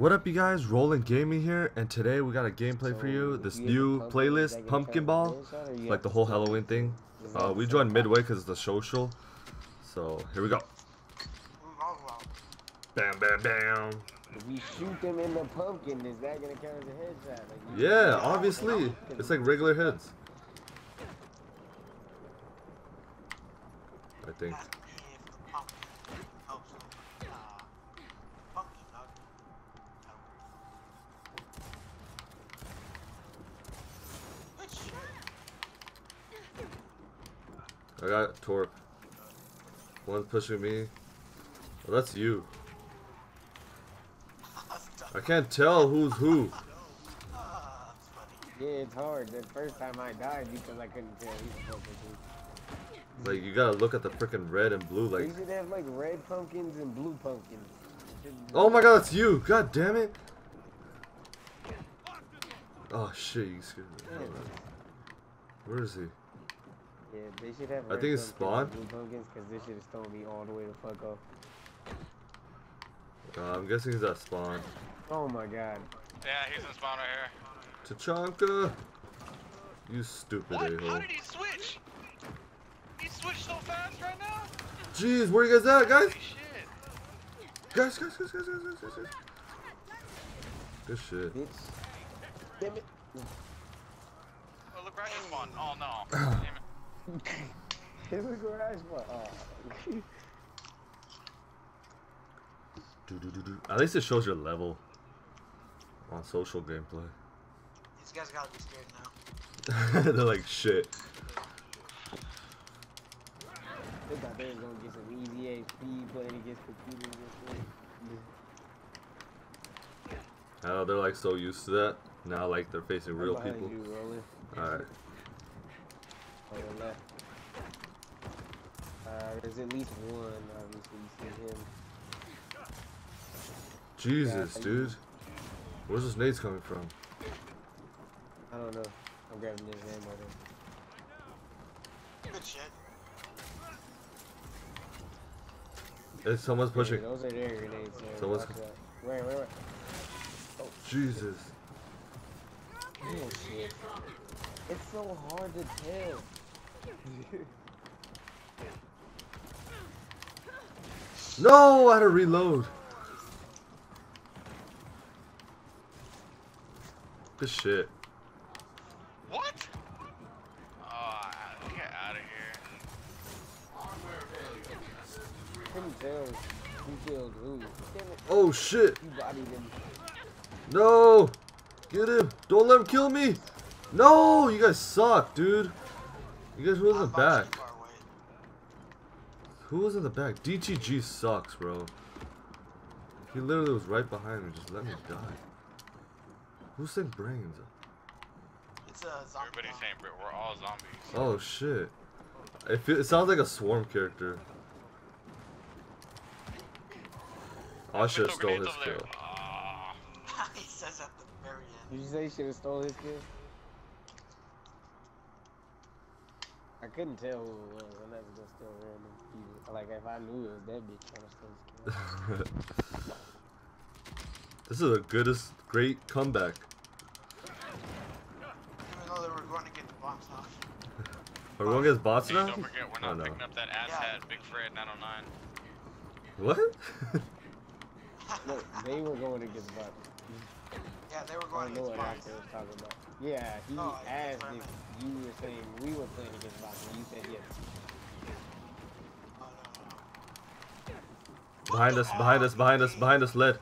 What up you guys, Rollin Gaming here, and today we got a gameplay for you, this new playlist, Pumpkin Ball, like the whole Halloween thing. Uh, we joined midway because it's the social, so here we go. Bam bam bam. If we shoot them in the pumpkin, is that gonna count as a headshot? Yeah, obviously, it's like regular heads. I think. I got Torque. One's pushing me. Oh, that's you. I can't tell who's who. Yeah, it's hard. The first time I died because I couldn't tell to be. Like you gotta look at the freaking red and blue. Like, should have like red pumpkins and blue pumpkins. Oh my god, that's you! God damn it! Oh shit, you scared me. Where is he? Yeah, they should have. I think it's spawn. Blue pumpkins, because this should have thrown me all the way the fuck off. Uh, I'm guessing he's at spawn. Oh my god. Yeah, he's in spawn right here. Tachanka! You stupid What? How a-hole. did he switch? He switched so fast right now? Jeez, where you guys at, guys? Holy shit. Guys, guys, guys, guys, guys, guys, guys, guys. Good shit. Bitch. Damn it. Oh, look right in spawn. Oh no. Damn it. Here's the garage for. Oh. Do, do, do, do. At least it shows your level on social gameplay. These guys gotta be scared now. They're like shit. They thought they was gonna get some easy HP playing against computers and shit. I know they're like so used to that. Now like they're facing real people. Alright. On your left. Uh, there's at least one, obviously, you see him. Jesus, Yeah, dude. Where's those nades coming from? I don't know. I'm grabbing this ammo though. Good shit. It's someone's pushing. Yeah, those are their grenades. So Someone's- watch out. Where, where, where? Jesus. Oh shit. It's so hard to tell. No, I had to reload. This shit. What? Oh, get out of here. Couldn't tell who killed who. Oh shit. You bodied him. No. Get him. Don't let him kill me. No, you guys suck, dude. You guys who was in the back. too far away. Who was in the back? DTG sucks, bro. He literally was right behind me. Just let me die. Who sent brains? It's a zombie. Everybody's bomb. saying we're- we're all zombies. Oh shit. It, feel, it sounds like a swarm character. I should have stole his kill. Ah. he says at the very end. Did you say you should have stole his kill? I couldn't tell who it was. I'm never gonna steal random people. Like if I knew it was that bitch trying to steal his kill. this is the goodest, great comeback. Even though they were going to get the box off. Are we gonna get bots Hey, now? don't forget, we're Oh, not no. picking up that ass Yeah. hat, Big Fred 909. What? Look, they were going against Buck. Yeah, they were I going don't know what was talking about. Yeah, he Oh, asked if you were saying we were playing against Buck, and you said yes. Oh, no, no. behind us, behind us, behind us, behind us, lead.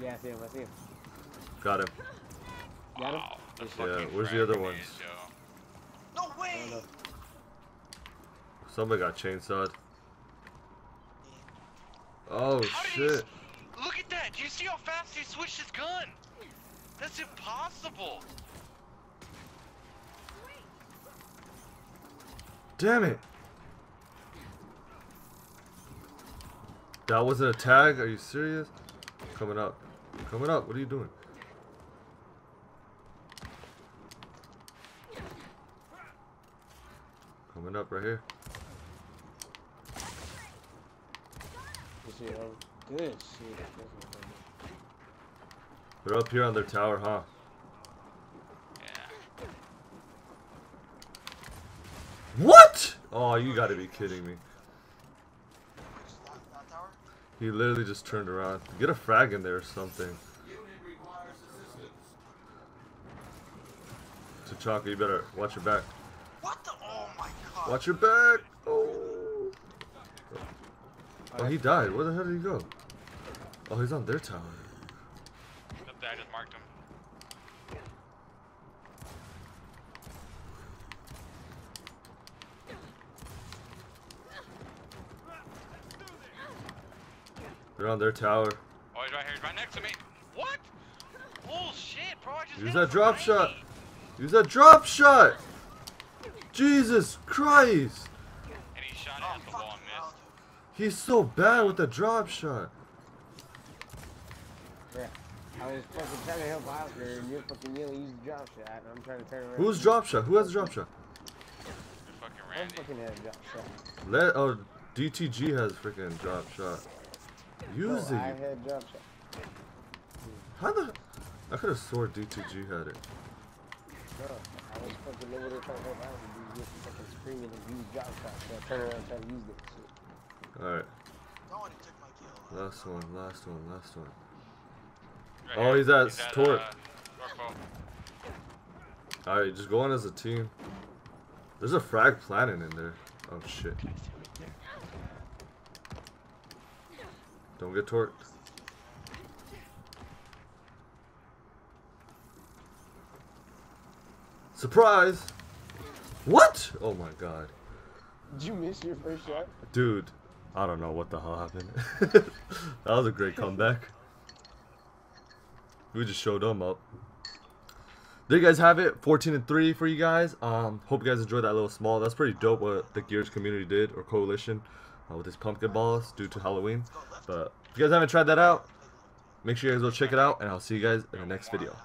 Yeah, I see him. I see him. Got him. Got him? Wow, the Yeah, where's the other ones? yo. No way! Somebody got chainsawed. Oh How did he shit. S- Look at that! Do you see how fast he switched his gun? That's impossible! Damn it. That wasn't a tag? Are you serious? Coming up. Coming up. What are you doing? Coming up right here. This shit over. Good shit. That's what I'm talking They're up here on their tower, huh? Yeah. What? Oh, you gotta be kidding me. Which, that, that tower? He literally just turned around. Get a frag in there or something. T'Chaka, you better watch your back. What the? Oh my god. Watch your back! Oh. Oh, he died. Where the hell did he go? Oh, he's on their tower. Up there, I just marked him. They're on their tower. Oh, he's right here. He's right next to me. What? Bullshit, bro. Use that drop for shot. Use that drop shot! Jesus Christ! And he shot Oh, at the fuck wall and you, missed. He's so bad with the drop shot. Yeah. I was fucking trying to help Oscar and you're fucking yelling, use the drop shot. And I'm trying to turn around. Who's drop shot? Who has a drop shot? Just fucking I Randy. fucking had drop shot. Let oh DTG has freaking drop shot. Use no, I had drop shot. How the? I could have swore DTG had it. No, I was fucking over there trying to help Oscar. Dude, just fucking screaming and use drop shot. So I turned around and tried to use that shit. All right, No one took my kill. last one, last one, last one. Right Oh, here. he's at Torque. Uh, All right, just go on as a team. There's a frag planning in there. Oh shit! Don't get torqued. Surprise! What? Oh my god. Did you miss your first shot? Dude, I don't know what the hell happened. that was a great comeback. We just showed them up. There you guys have it, 14 and 3 for you guys. Um, hope you guys enjoyed that little small. That's pretty dope what the Gears community did or coalition uh, with these pumpkin balls due to Halloween. But if you guys haven't tried that out, make sure you guys go check it out, and I'll see you guys in the next video.